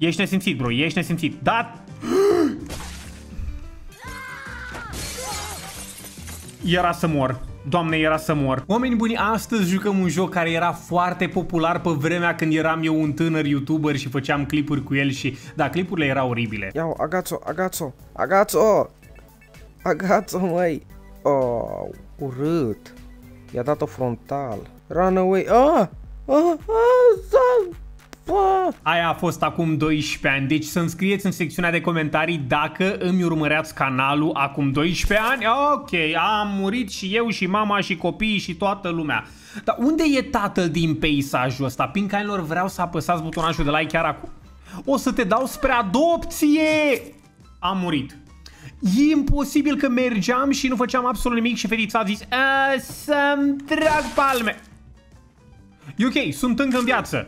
Ești nesimțit, bro, ești nesimțit. Da... Era să mor. Doamne, era să mor. Oameni buni, astăzi jucăm un joc care era foarte popular pe vremea când eram eu un tânăr youtuber și făceam clipuri cu el și... Da, clipurile erau oribile. Iau, agațo, agațo, agațo! Agațo, măi! Oh, urât. I-a dat-o frontal. Run away. Ah! Ah! Ah! Ah! Aia a fost acum 12 ani, deci să-mi scrieți în secțiunea de comentarii dacă îmi urmăreați canalul acum 12 ani. Ok, am murit și eu și mama și copiii și toată lumea. Dar unde e tatăl din peisajul ăsta? Pincanilor vreau să apăsați butonajul de like chiar acum. O să te dau spre adopție! Am murit. E imposibil că mergeam și nu făceam absolut nimic și fetița a zis Să-mi trag palme. E ok, sunt încă în viață.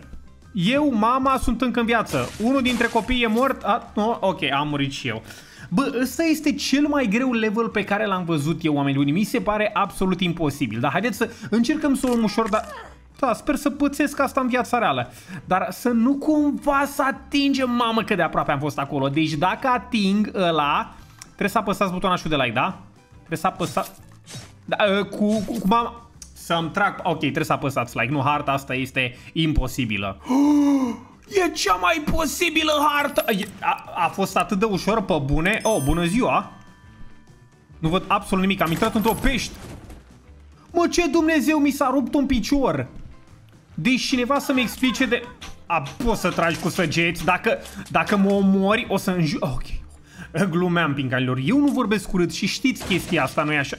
Eu, mama, sunt încă în viață. Unul dintre copii e mort. A, no, ok, am murit și eu. Bă, ăsta este cel mai greu level pe care l-am văzut eu, oameni buni. Mi se pare absolut imposibil. Dar haideți să încercăm să o luăm ușor, dar... Da, sper să pățesc asta în viața reală. Dar să nu cumva să atingem, mamă, că de aproape am fost acolo. Deci dacă ating ăla, trebuie să apăsați butonașul de like, da? Trebuie să apăsați... Da, ă, cu, cu, cu mama... Să-mi trag... Ok, trebuie să apăsați like. Nu, harta asta este imposibilă. E cea mai posibilă hartă! A, a fost atât de ușor pe bune. Oh, bună ziua! Nu văd absolut nimic. Am intrat într-o pești. Mă, ce Dumnezeu, mi s-a rupt un picior. Deci cineva să-mi explice de... A, poți să tragi cu săgeți. Dacă, dacă mă omori, o să înju... Ok. Glumeam, pincanilor. Eu nu vorbesc urât și știți chestia asta, nu-i așa?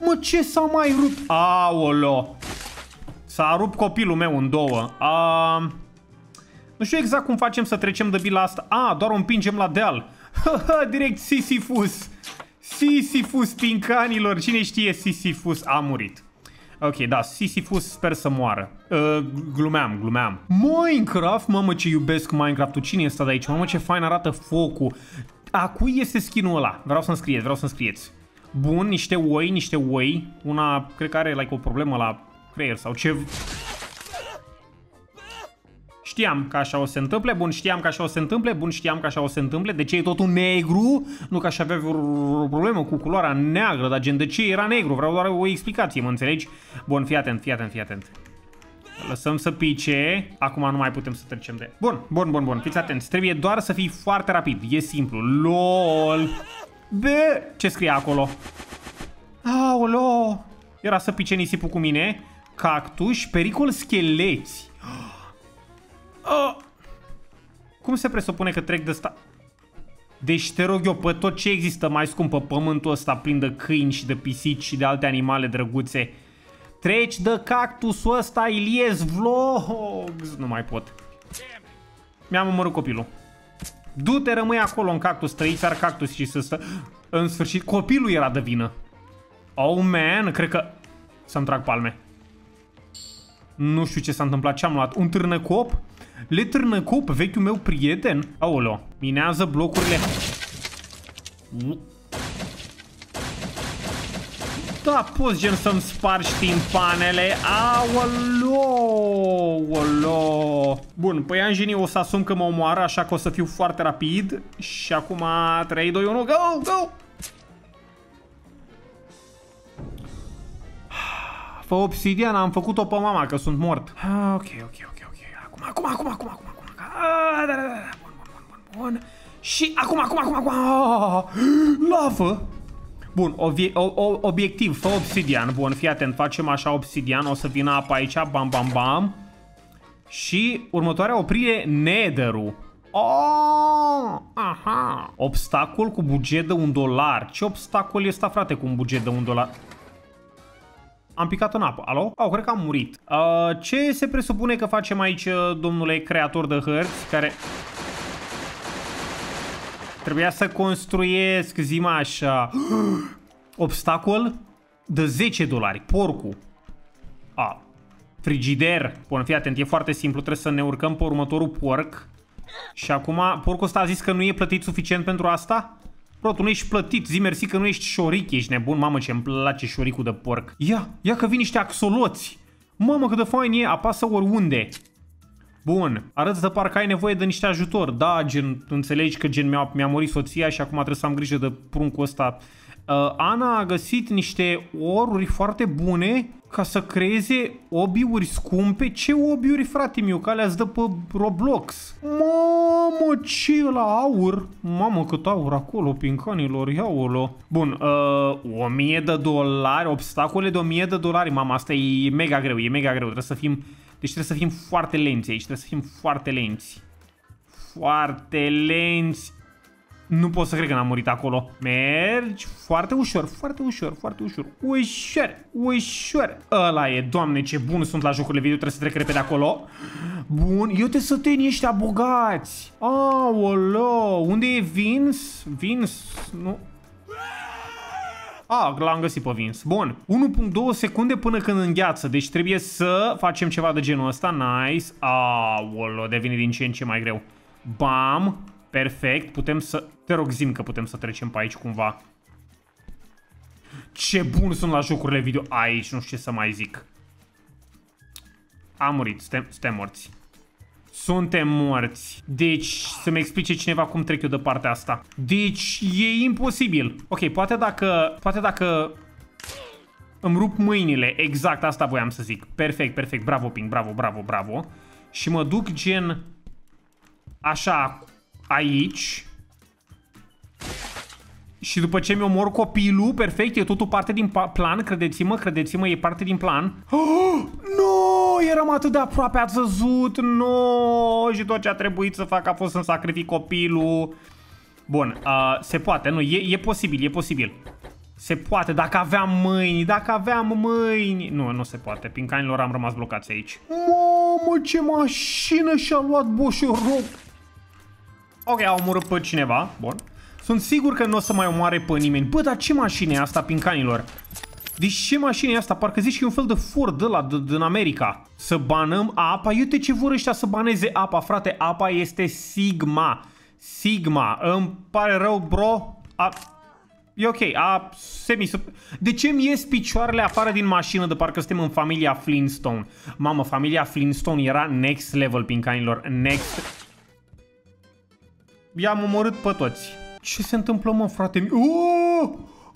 Mă, ce s-a mai rupt? Aolo. S-a rupt copilul meu în două. A... Nu știu exact cum facem să trecem de bila asta. A, doar o împingem la deal. Direct Sisyphus. Sisyphus, pincanilor. Cine știe Sisyphus a murit. Ok, da, Sisyphus sper să moară. Uh, glumeam, glumeam. Minecraft, mamă ce iubesc Minecraft-ul. Cine este de aici? Mamă ce fain arată focul. A cui este skin-ul ăla? Vreau să-mi scrieți, vreau să-mi scrieți. Bun, niște oi, niște oi. Una, cred că are like, o problemă la creier sau ce... Știam că așa o se întâmple, bun, știam că așa o se întâmple, bun, știam că așa o se întâmple. De ce e totul negru? Nu că aș avea o problemă cu culoarea neagră, dar gen de ce era negru? Vreau doar o explicație, mă înțelegi? Bun, fii atent, fii atent, fii atent. Lăsăm să pice. Acum nu mai putem să trecem de... Bun, bun, bun, bun. Fiți atenți. Trebuie doar să fii foarte rapid. E simplu. LOL. B. Ce scrie acolo? Aolo! Era să pice nisipul cu mine. Cactus, pericol scheleți. Oh. Cum se presupune că trec de sta... Deci te rog eu, pe tot ce există mai scump pe pământul ăsta plin de câini și de pisici și de alte animale drăguțe. Treci de cactusul ăsta, Ilies Vlogs. Nu mai pot. Mi-am omorât copilul. Du-te, rămâi acolo în cactus, trăiți ar cactus și să stă... În sfârșit, copilul era de vină. Oh, man, cred că... Să-mi trag palme. Nu știu ce s-a întâmplat, ce am luat? Un târnăcop? Le târnăcop, vechiul meu prieten? Aolo, minează blocurile. Da, poți gen să-mi spargi timpanele. Aolo! Aolo! Bun, păi Angini o să asum că mă omoară, așa că o să fiu foarte rapid. Și acum 3, 2, 1, go, go! Fă obsidian, am făcut-o pe mama, că sunt mort. Ah, ok, ok, ok, ok. Acum, acum, acum, acum, acum, acum. Ah, da, da, da. Bun, bun, bun, bun, bun. Și acum, acum, acum, acum. Ah, lavă. Bun, o, o, obiectiv, fă obsidian. Bun, fii atent, facem așa obsidian, o să vină apa aici, bam, bam, bam. Și următoarea oprire, nether-ul. Oh, aha. Obstacol cu buget de un dolar. Ce obstacol este, frate, cu un buget de un dolar? Am picat în apă. Alo? Au, oh, cred că am murit. Uh, ce se presupune că facem aici, uh, domnule creator de hărți, care... Trebuia să construiesc, zi așa, obstacol de 10 dolari, porcu. A, frigider. Bun, fii atent, e foarte simplu, trebuie să ne urcăm pe următorul porc. Și acum, porcul ăsta a zis că nu e plătit suficient pentru asta? Bro, tu nu ești plătit, zi mersi că nu ești șoric, ești nebun, mamă ce îmi place șoricul de porc. Ia, ia că vin niște axoloți. Mamă cât de fain e, apasă oriunde. Bun, arăți de parcă ai nevoie de niște ajutor. Da, gen, înțelegi că gen mi-a, mi murit soția și acum trebuie să am grijă de pruncul ăsta. Uh, Ana a găsit niște oruri foarte bune ca să creeze obiuri scumpe. Ce obiuri, frate meu, că alea dă pe Roblox? Mamă, ce la aur? Mamă, cât aur acolo, pincanilor, iaolo. Bun, uh, 1000 de dolari, obstacole de 1000 de dolari. Mama, asta e mega greu, e mega greu. Trebuie să fim, deci trebuie să fim foarte lenți aici, trebuie să fim foarte lenți. Foarte lenți. Nu pot să cred că n-am murit acolo. Mergi foarte ușor, foarte ușor, foarte ușor. Ușor, ușor. Ăla e, doamne, ce bun sunt la jocurile video, trebuie să trec repede acolo. Bun, eu te sătenii ăștia bogați. Aolo, unde e Vince? Vince, nu... Ah, l-am găsit pe Vince. Bun. 1.2 secunde până când îngheață. Deci trebuie să facem ceva de genul ăsta. Nice. Aolo, devine din ce în ce mai greu. Bam. Perfect, putem să... Te rog, zim că putem să trecem pe aici cumva. Ce bun sunt la jocurile video aici, nu știu ce să mai zic. Am murit, suntem, suntem morți. Suntem morți. Deci, să-mi explice cineva cum trec eu de partea asta. Deci, e imposibil. Ok, poate dacă... Poate dacă... Îmi rup mâinile, exact asta voiam să zic. Perfect, perfect, bravo Pink, bravo, bravo, bravo. Și mă duc gen... Așa, aici. Și după ce mi-omor copilul, perfect, e totul parte din plan, credeți-mă, credeți-mă, e parte din plan. Oh, no, eram atât de aproape, ați văzut, no, și tot ce a trebuit să fac a fost să sacrific copilul. Bun, uh, se poate, nu, e, e posibil, e posibil. Se poate, dacă aveam mâini, dacă aveam mâini... Nu, nu se poate, pincanilor am rămas blocați aici. Mamă, ce mașină și-a luat boșoroc! Ok, au omorât pe cineva. Bun. Sunt sigur că nu o să mai omoare pe nimeni. Bă, dar ce mașină e asta, pincanilor? Deci ce mașină e asta? Parcă zici că e un fel de Ford ăla din America. Să banăm apa? Uite ce vor ăștia să baneze apa, frate. Apa este Sigma. Sigma. Îmi pare rău, bro. A... E ok, a semi De ce mi ies picioarele afară din mașină de parcă suntem în familia Flintstone? Mamă, familia Flintstone era next level, pincanilor. Next i-am omorât pe toți. Ce se întâmplă, mă, frate? Oh!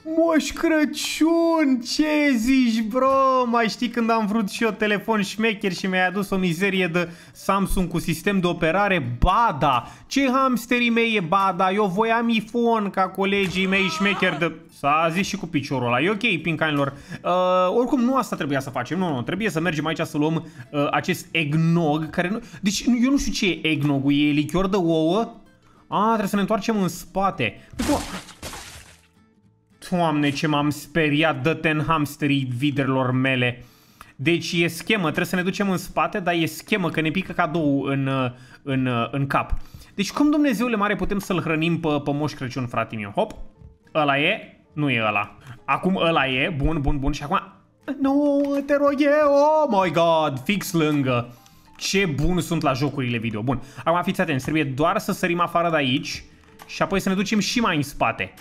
Moș Crăciun! Ce zici, bro? Mai știi când am vrut și eu telefon șmecher și mi-ai adus o mizerie de Samsung cu sistem de operare? Bada! Ce hamsterii mei e Bada? Eu voiam iPhone ca colegii mei șmecher de... S-a zis și cu piciorul ăla. E ok, pincanilor. Uh, oricum, nu asta trebuia să facem. Nu, nu, trebuie să mergem aici să luăm uh, acest eggnog care nu... Deci, eu nu știu ce e eggnog-ul. E lichior de ouă a, trebuie să ne întoarcem în spate. Doamne, ce m-am speriat, dă-te în hamsterii viderilor mele. Deci e schemă, trebuie să ne ducem în spate, dar e schemă că ne pică cadou în, în, în cap. Deci cum Dumnezeule mare putem să-l hrănim pe, pe Moș Crăciun, frate meu? Hop, ăla e, nu e ăla. Acum ăla e, bun, bun, bun și acum... Nu, te rog eu, oh my god, fix lângă. Ce bun sunt la jocurile video. Bun, acum fiți atenți, trebuie doar să sărim afară de aici și apoi să ne ducem și mai în spate.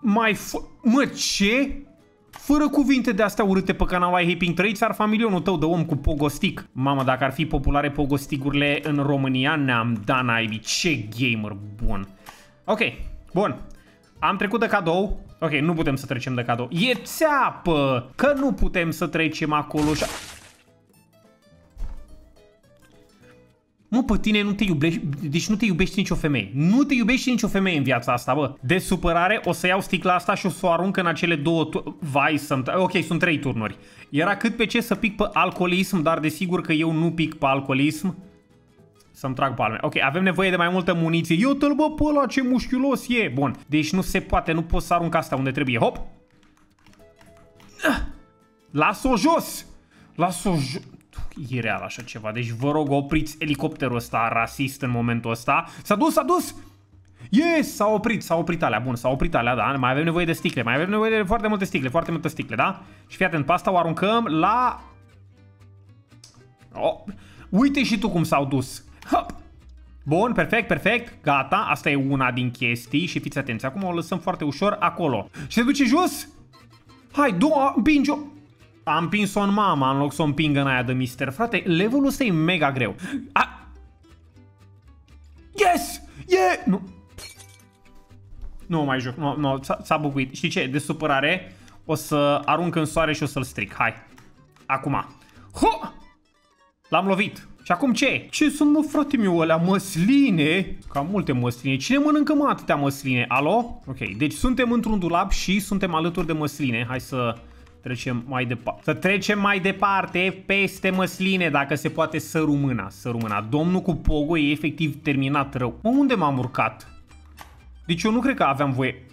Mai Mă, ce? Fără cuvinte de astea urâte pe canalul iHaping 3 ți-ar familionul tău de om cu pogostic. Mamă, dacă ar fi populare pogostigurile în România, ne-am dat naibii. Ce gamer bun. Ok, bun. Am trecut de cadou. Ok, nu putem să trecem de cadou. E țeapă! Că nu putem să trecem acolo și... Mă, pe tine nu te iubești, deci nu te iubești nicio femeie. Nu te iubești nicio femeie în viața asta, bă. De supărare o să iau sticla asta și o să o arunc în acele două Vai, sunt... Ok, sunt trei turnuri. Era cât pe ce să pic pe alcoolism, dar desigur că eu nu pic pe alcoolism. Să-mi trag palme. Ok, avem nevoie de mai multă muniție. Eu te-l bă pe ăla, ce mușchiulos e. Bun, deci nu se poate, nu pot să arunc asta unde trebuie. Hop! Las-o jos! Las-o jos! E real așa ceva. Deci vă rog, opriți elicopterul ăsta rasist în momentul ăsta. S-a dus, s-a dus! Yes, s-a oprit, s-a oprit alea, bun, s-a oprit alea, da, mai avem nevoie de sticle, mai avem nevoie de foarte multe sticle, foarte multe sticle, da? Și fii atent, pe asta o aruncăm la... Oh. Uite și tu cum s-au dus. Hop. Bun, perfect, perfect, gata, asta e una din chestii și fiți atenți, acum o lăsăm foarte ușor acolo. Și se duce jos? Hai, du împinge-o! Am împins-o în mama în loc să o împingă în aia de mister. Frate, levelul ăsta e mega greu. A... Yes! Yeah! Nu. Nu mai joc. Nu, nu, s-a buguit. Știi ce? De supărare o să arunc în soare și o să-l stric. Hai. Acum. Ho! L-am lovit. Și acum ce? Ce sunt mă frate meu alea? Măsline? Cam multe măsline. Cine mănâncă mă atâtea măsline? Alo? Ok, deci suntem într-un dulap și suntem alături de măsline. Hai să trecem mai departe. Să trecem mai departe peste măsline, dacă se poate să rumâna, să rumâna. Domnul cu Pogo e efectiv terminat rău. Mă, unde m-am urcat? Deci eu nu cred că aveam voie.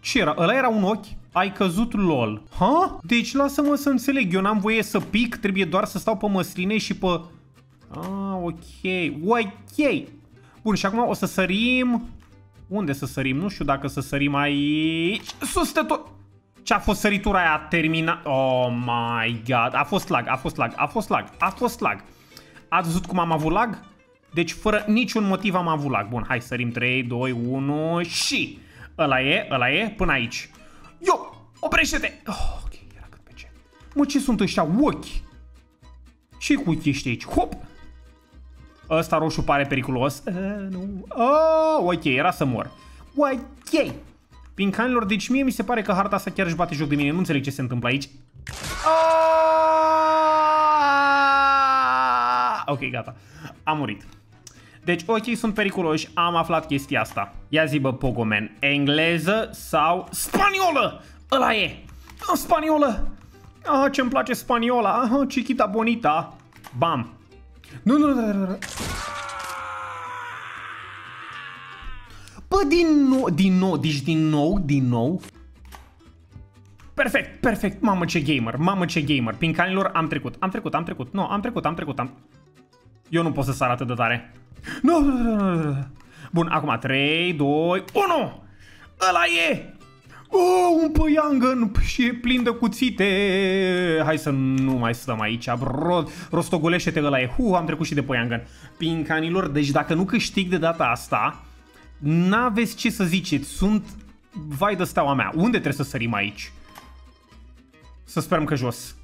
Ce era? Ăla era un ochi? Ai căzut lol. Ha? Deci lasă-mă să înțeleg. Eu n-am voie să pic, trebuie doar să stau pe măsline și pe... Ah, ok. Ok. Bun, și acum o să sărim... Unde să sărim? Nu știu dacă să sărim aici. Sus de tot! Ce a fost săritura aia terminat? Oh my god. A fost lag, a fost lag, a fost lag, a fost lag. Ați văzut cum am avut lag? Deci fără niciun motiv am avut lag. Bun, hai sărim 3, 2, 1 și... Ăla e, ăla e, până aici. Yo, oprește-te! Oh, ok, era cât pe ce. Mă, ce sunt ăștia ochi? Ce cu ești aici? Hop! Ăsta roșu pare periculos. Uh, nu. Oh, ok, era să mor. Ok. Pincanilor, deci mie mi se pare că harta asta chiar își bate joc de mine. Nu înțeleg ce se întâmplă aici. Oh! Ok, gata. Am murit. Deci ochii sunt periculoși, am aflat chestia asta. Ia zi bă, Pogoman, engleză sau spaniolă? Ăla e! Spaniolă! Ah, ce-mi place spaniola! Ah, chiquita bonita! Bam! Nu, nu, nu, nu, nu. Bă, din nou, din nou, deci din nou, din nou. Perfect, perfect, mamă ce gamer, mamă ce gamer. Pincanilor am trecut, am trecut, am trecut, nu, am trecut, am trecut, am... Eu nu pot să sar atât de tare. Nu, nu, nu, nu, nu. Bun, acum 3, 2, 1! Ăla e! Oh, un păiangăn și e plin de cuțite. Hai să nu mai stăm aici. Bro, rostogolește-te ăla e. Hu, am trecut și de păiangăn. Pincanilor, deci dacă nu câștig de data asta, n-aveți ce să ziceți. Sunt vai de steaua mea. Unde trebuie să sărim aici? Să sperăm că jos.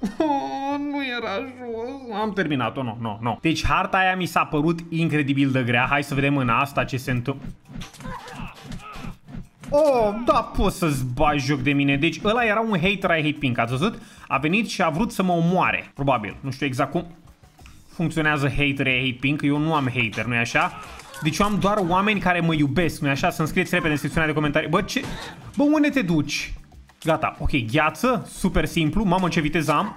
Oh, nu era jos. Am terminat-o, nu, nu, nu. Deci harta aia mi s-a părut incredibil de grea. Hai să vedem în asta ce se întâmplă. Oh, da, poți să-ți bagi joc de mine. Deci ăla era un hater ai Hate Pink, ați văzut? A venit și a vrut să mă omoare, probabil. Nu știu exact cum funcționează hater ai Hate Pink, eu nu am hater, nu-i așa? Deci eu am doar oameni care mă iubesc, nu-i așa? Să-mi scrieți repede în secțiunea de comentarii. Bă, ce... Bă, unde te duci? Gata, ok, gheață, super simplu. Mamă, ce viteză am.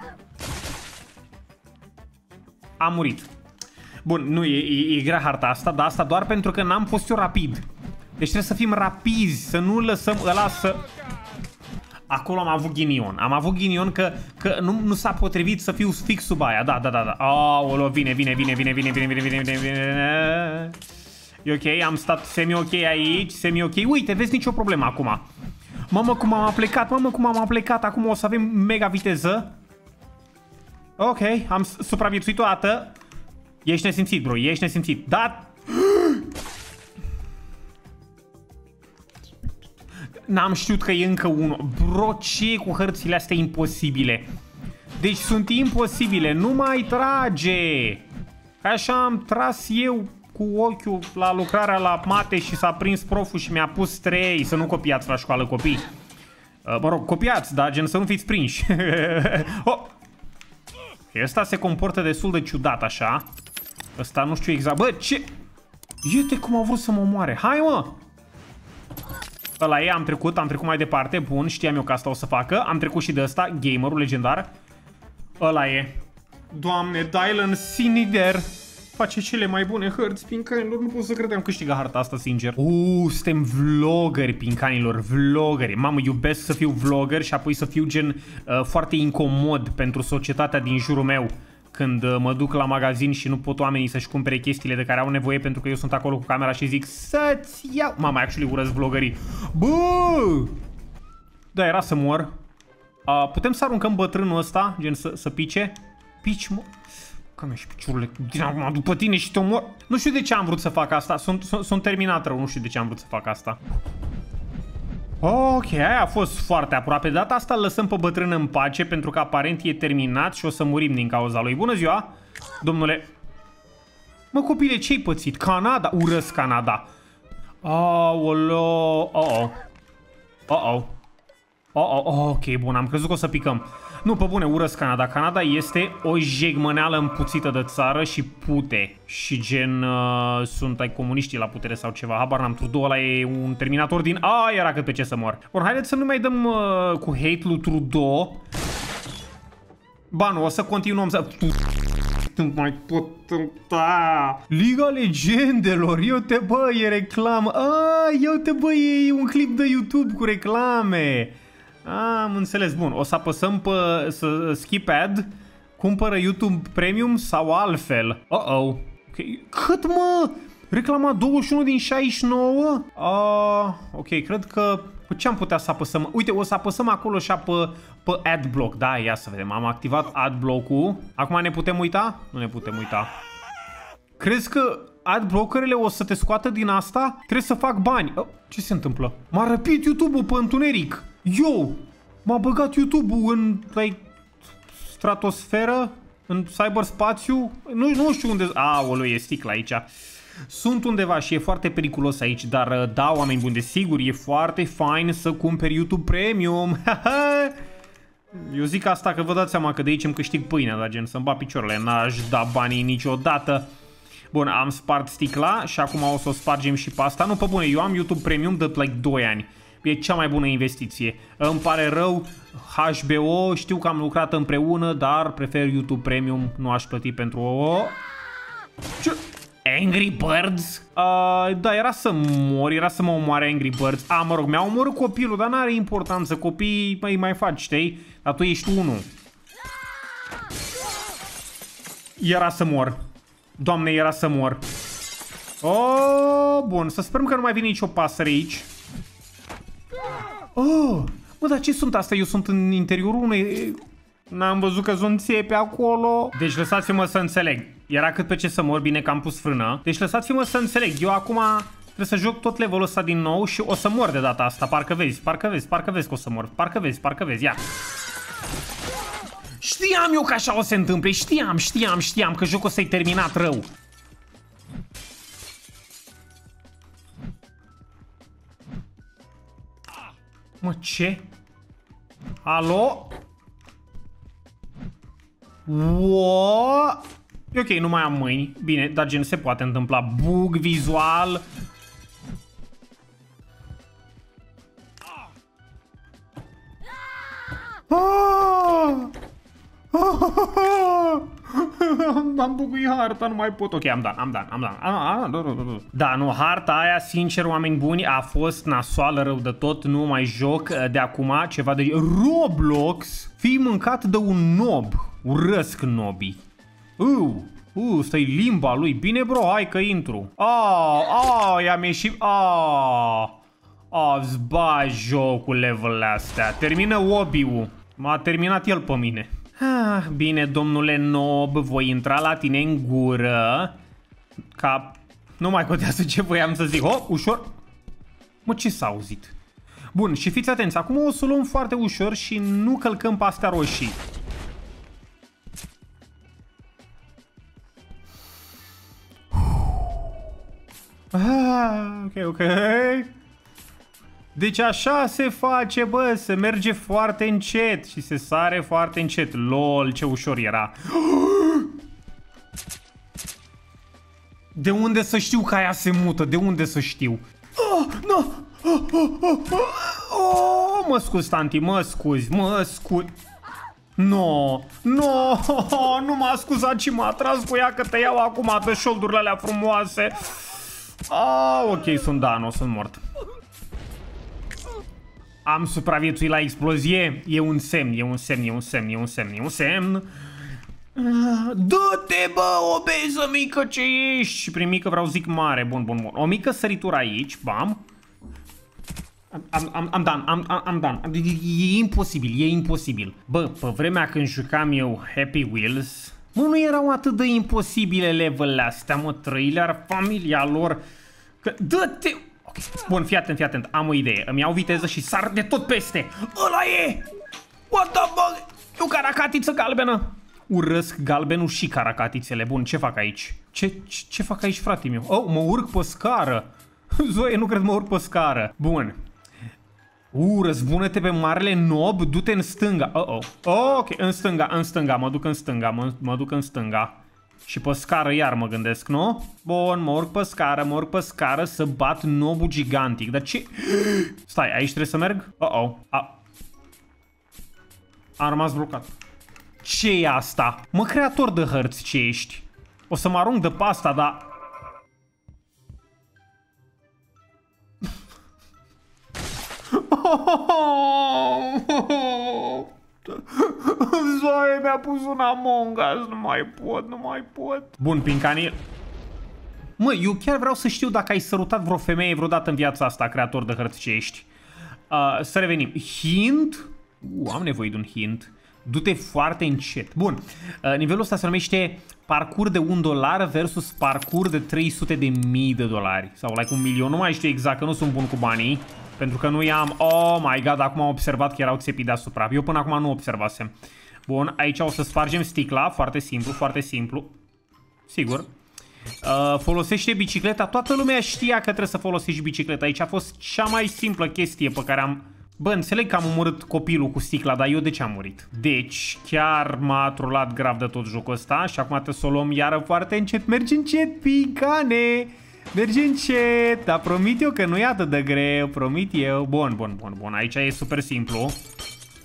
Am murit. Bun, nu, e, e, e grea harta asta, dar asta doar pentru că n-am fost eu rapid. Deci trebuie să fim rapizi, să nu lăsăm ăla să... Acolo am avut ghinion. Am avut ghinion că, că nu, nu s-a potrivit să fiu fix sub aia. Da, da, da, da. Aoleo, vine, vine, vine, vine, vine, vine, vine, vine, vine, vine. E ok, am stat semi-ok aici, semi-ok. Uite, vezi nicio problemă acum. Mamă, cum am plecat, mamă, cum am plecat. Acum o să avem mega viteză. Ok, am supraviețuit o dată. Ești nesimțit, bro, ești nesimțit. Da... N-am știut că e încă unul. Bro, ce cu hărțile astea imposibile? Deci sunt imposibile, nu mai trage! Așa am tras eu cu ochiul la lucrarea la mate și s-a prins proful și mi-a pus 3 să nu copiați la școală copii. Uh, mă rog, copiați, dar gen să nu fiți prinși. oh! Ăsta se comportă destul de ciudat așa. Ăsta nu știu exact. Bă, ce... Iute cum au vrut să mă omoare. Hai, mă! Ăla e, am trecut, am trecut mai departe. Bun, știam eu că asta o să facă. Am trecut și de ăsta, gamerul legendar. Ăla e. Doamne, Dylan Sinider face cele mai bune hărți, pincanilor. Nu pot să credeam câștiga harta asta, sincer. Uuu, suntem vloggeri, pincanilor, vloggeri. Mamă, iubesc să fiu vlogger și apoi să fiu gen uh, foarte incomod pentru societatea din jurul meu când uh, mă duc la magazin și nu pot oamenii să-și cumpere chestiile de care au nevoie pentru că eu sunt acolo cu camera și zic să-ți iau... Mama, actually urăsc vlogării. Bă! Da, era să mor. Uh, putem să aruncăm bătrânul ăsta, gen să, să pice? Pici, mă... Cam și piciurile din acum după tine și te omor. Nu știu de ce am vrut să fac asta. Sunt, sunt, sunt terminat rău, nu știu de ce am vrut să fac asta. Ok, aia a fost foarte aproape. Data asta îl lăsăm pe bătrân în pace pentru că aparent e terminat și o să murim din cauza lui. Bună ziua, domnule. Mă, copile, ce-ai pățit? Canada? Urăsc Canada. Aoleo. Oh-oh. Oh-oh. Oh, oh, oh, ok, bun, am crezut că o să picăm. Nu, pe bune, urăsc Canada. Canada este o jegmăneală împuțită de țară și pute. Și gen, uh, sunt ai comuniștii la putere sau ceva. Habar n-am, Trudeau ăla e un terminator din... A, era cât pe ce să mor. Bun, haideți să nu mai dăm uh, cu hate lui Trudeau. Ba nu, o să continuăm să... Nu mai pot... Da. Liga Legendelor, eu te bă, e reclamă. A, eu te bă, e un clip de YouTube cu reclame. Am înțeles, bun. O să apăsăm pe să skip ad, cumpără YouTube Premium sau altfel. Uh-oh. Okay. Cât mă? Reclama 21 din 69? Uh, ok, cred că... Pe ce am putea să apăsăm? Uite, o să apăsăm acolo și pe, pe adblock. Da, ia să vedem. Am activat adblock-ul. Acum ne putem uita? Nu ne putem uita. Crezi că adblockerele o să te scoată din asta? Trebuie să fac bani. Oh, ce se întâmplă? M-a răpit YouTube-ul pe întuneric. Yo! M-a băgat YouTube-ul în like, stratosferă, în cyberspațiu. Nu, nu știu unde... Aoleu, e sticla aici. Sunt undeva și e foarte periculos aici, dar da, oameni buni, desigur, e foarte fain să cumperi YouTube Premium. Eu zic asta că vă dați seama că de aici îmi câștig pâinea, la gen să-mi bat picioarele, n-aș da banii niciodată. Bun, am spart sticla și acum o să o spargem și pe asta. Nu, pe bune, eu am YouTube Premium de like 2 ani e cea mai bună investiție. Îmi pare rău, HBO, știu că am lucrat împreună, dar prefer YouTube Premium, nu aș plăti pentru o... Ce? Angry Birds? Uh, da, era să mor, era să mă omoare Angry Birds. A, mă rog, mi-a omorât copilul, dar n-are importanță. Copiii mai, mai faci, știi? Dar tu ești unul. Era să mor. Doamne, era să mor. Oh, bun, să sperăm că nu mai vine nicio pasăre aici. Oh, bă, dar ce sunt astea? Eu sunt în interiorul unei... N-am văzut că sunt pe acolo. Deci lăsați-mă să înțeleg. Era cât pe ce să mor, bine că am pus frână. Deci lăsați-mă să înțeleg. Eu acum trebuie să joc tot levelul ăsta din nou și o să mor de data asta. Parcă vezi, parcă vezi, parcă vezi că o să mor. Parcă vezi, parcă vezi, ia. Știam eu că așa o se întâmple, știam, știam, știam că jocul ăsta e terminat rău. Mă, ce? Alo? What? E ok, nu mai am mâini. Bine, dar gen se poate întâmpla. Bug vizual. Ah! Ah! am buguit harta, nu mai pot. Ok, am dat, am dat, am dat. Ah, ah, da, nu, harta aia, sincer, oameni buni, a fost nasoală rău de tot. Nu mai joc uh, de acum ceva de Roblox. Fii mâncat de un nob. Urăsc nobii. Uh, uh, stai limba lui. Bine, bro, hai că intru. Ah, ah, i-am ieșit. Ah, ah, zba jocul level astea. Termină obiul. M-a terminat el pe mine. Ah, bine, domnule Nob, voi intra la tine în gură. Ca... Nu mai contează ce voiam să zic. Oh, ușor. Mă, ce s-a auzit? Bun, și fiți atenți. Acum o să luăm foarte ușor și nu călcăm pe astea roșii. Ah, ok, ok. Deci așa se face, bă, se merge foarte încet și se sare foarte încet. LOL, ce ușor era. De unde să știu că aia se mută? De unde să știu? Oh, no! oh, oh, oh, oh, oh, mă scuz, tanti, mă scuzi, mă scuzi. No, no, nu m-a scuzat și m-a tras cu ea că te iau acum pe șoldurile alea frumoase. Ah, ok, sunt Dano, sunt mort. Am supraviețuit la explozie. E un semn, e un semn, e un semn, e un semn, e un semn. Du-te, bă, obeză mică ce ești! Și prin mică vreau zic mare, bun, bun, bun. O mică săritură aici, bam. Am, am, am dan, am, am, am dan. E imposibil, e imposibil. Bă, pe vremea când jucam eu Happy Wheels, mă, nu erau atât de imposibile level astea, mă, trailer, familia lor. Că, dă-te, Ok. Bun, fii atent, fii atent. Am o idee. Îmi iau viteză și sar de tot peste. Ăla e! What the fuck? E o caracatiță galbenă. Urăsc galbenul și caracatițele. Bun, ce fac aici? Ce, ce, ce fac aici, frate meu? Oh, mă urc pe scară. Zoe, nu cred mă urc pe scară. Bun. U, răzbună-te pe marele nob, du-te în stânga. Uh -oh. oh. Ok, în stânga, în stânga, mă duc în stânga, mă, mă duc în stânga. Și pe scară iar mă gândesc, nu? Bun, mă urc pe scară, mă urc pe scară să bat nobul gigantic. Dar ce... Stai, aici trebuie să merg? Uh-oh. A... Am rămas blocat. ce e asta? Mă, creator de hărți ce ești? O să mă arunc de pasta, dar... Zoe mi-a pus un Among Us, nu mai pot, nu mai pot. Bun, Pincani. Mă, eu chiar vreau să știu dacă ai sărutat vreo femeie vreodată în viața asta, creator de hărți ce ești. Uh, să revenim. Hint? Uh, am nevoie de un hint. Du-te foarte încet. Bun, uh, nivelul ăsta se numește parcurs de 1 dolar versus parcurs de 300 de mii de dolari. Sau like un milion, nu mai știu exact, că nu sunt bun cu banii. Pentru că nu i-am... Oh my god, acum am observat că erau țepii deasupra. Eu până acum nu observasem. Bun, aici o să spargem sticla, foarte simplu, foarte simplu. Sigur. Uh, folosește bicicleta, toată lumea știa că trebuie să folosești bicicleta. Aici a fost cea mai simplă chestie pe care am... Bă, înțeleg că am omorât copilul cu sticla, dar eu de ce am murit? Deci, chiar m-a trolat grav de tot jocul ăsta și acum trebuie să o luăm iară foarte încet. Mergi încet, picane! Merge încet, dar promit eu că nu e atât de greu, promit eu. Bun, bun, bun, bun, aici e super simplu.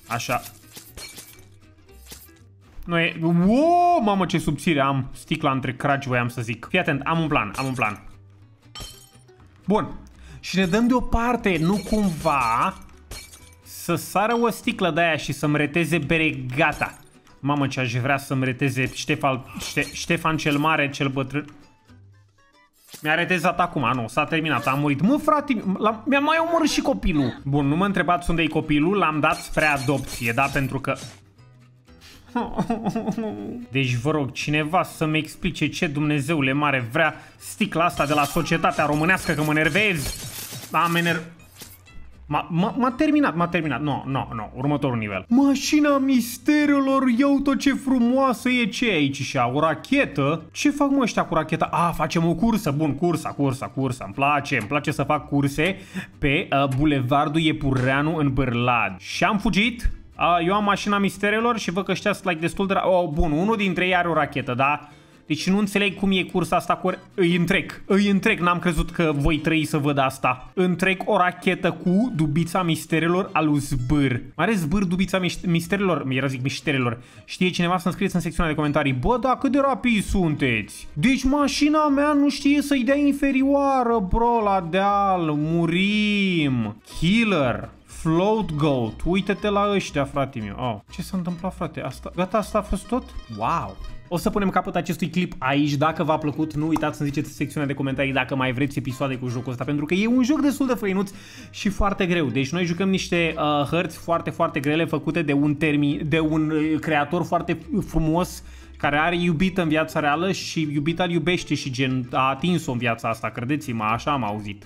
Așa. Nu e... Wow, mamă ce subțire am sticla între craci, voiam să zic. Fii atent, am un plan, am un plan. Bun. Și ne dăm deoparte, nu cumva să sară o sticlă de aia și să-mi reteze bere gata. Mamă ce aș vrea să-mi reteze Ștefan, Ștefan cel Mare, cel bătrân. Mi-a retezat acum, nu, s-a terminat, am murit. Mă, frate, mi-a mai omorât și copilul. Bun, nu mă întrebați unde e copilul, l-am dat spre adopție, da, pentru că... Deci vă rog, cineva să-mi explice ce Dumnezeule mare vrea sticla asta de la societatea românească, că mă nervez. Am ener... M-a terminat, m-a terminat. Nu, no, nu, no, nu. No. Următorul nivel. Mașina misterelor, iau tot ce frumoasă e ce e aici și o rachetă. Ce fac mă ăștia cu racheta? A, facem o cursă. Bun, cursa, cursa, cursa. Îmi place, îmi place să fac curse pe uh, Bulevardul Iepureanu în Bârlad. Și am fugit. Uh, eu am mașina misterelor și văd că ăștia sunt like destul de... Oh, bun, unul dintre ei are o rachetă, da? Deci nu înțeleg cum e cursa asta cu... Îi întrec, îi întrec, n-am crezut că voi trăi să văd asta. Întrec o rachetă cu dubița misterelor al lui Zbâr. Are Zbâr dubița misterelor? Era zic misterelor. Știe cineva să-mi scrieți în secțiunea de comentarii. Bă, da, cât de rapid sunteți? Deci mașina mea nu știe să-i dea inferioară, bro, la deal. Murim. Killer. Float Goat. Uite-te la ăștia, frate meu. Oh. Ce s-a întâmplat, frate? Asta... Gata, asta a fost tot? Wow. O să punem capăt acestui clip aici. Dacă v-a plăcut, nu uitați să ziceți în secțiunea de comentarii dacă mai vreți episoade cu jocul ăsta, pentru că e un joc destul de făinuț și foarte greu. Deci noi jucăm niște uh, hărți foarte, foarte grele făcute de un, termi, de un uh, creator foarte frumos care are iubită în viața reală și iubita îl iubește și gen a atins-o în viața asta, credeți-mă, așa am auzit.